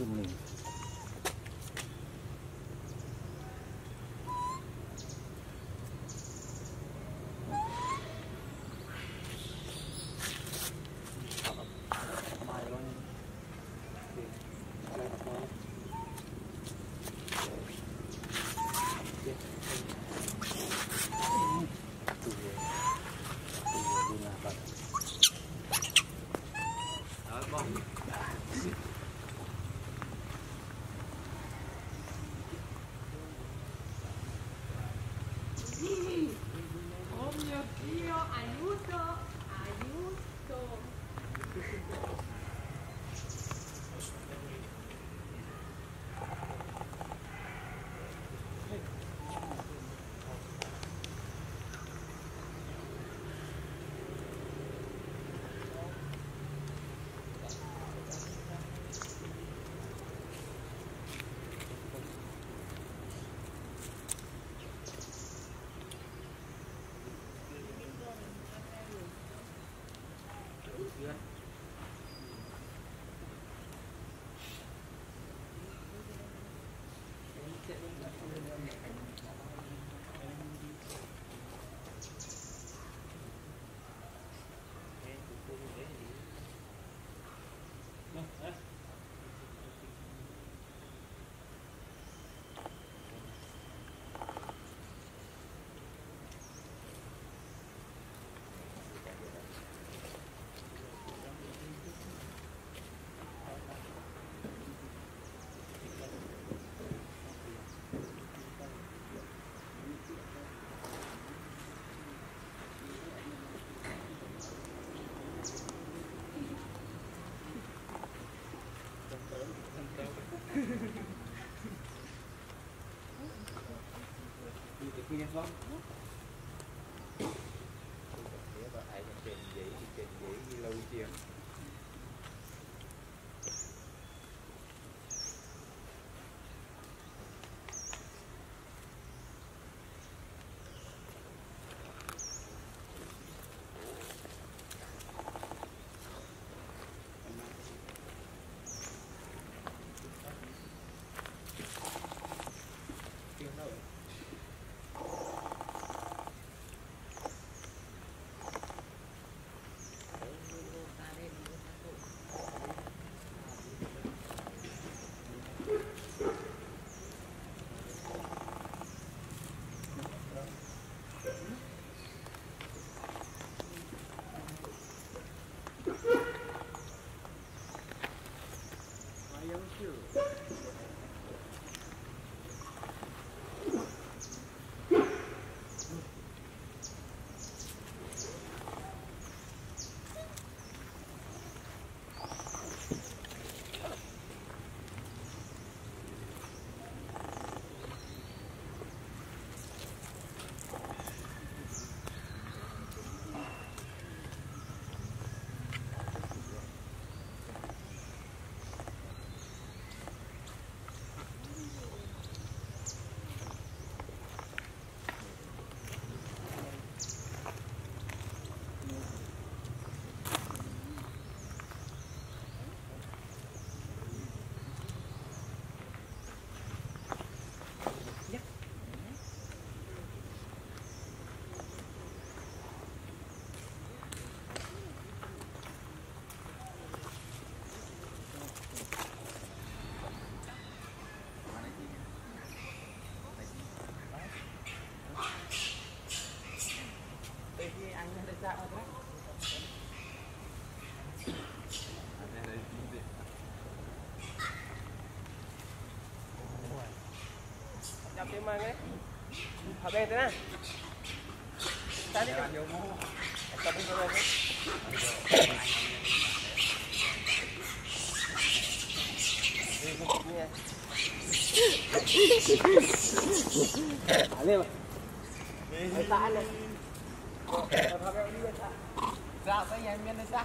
của mình Nghe không? Thế bà ấy trình dĩ, trình dĩ, lưu chuyện. Chọc tim mang ấy. Hợp bên thế nào? Sao đi? Chọc. Lên mà. Ở tạ này. Dạ, giờ em nhân ra.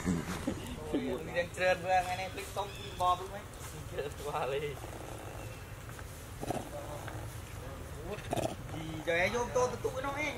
Yang cerah-cerah ngene TikTok iki bobo meh. Sikil wali. Wis di jaya yo to tutuk no eh.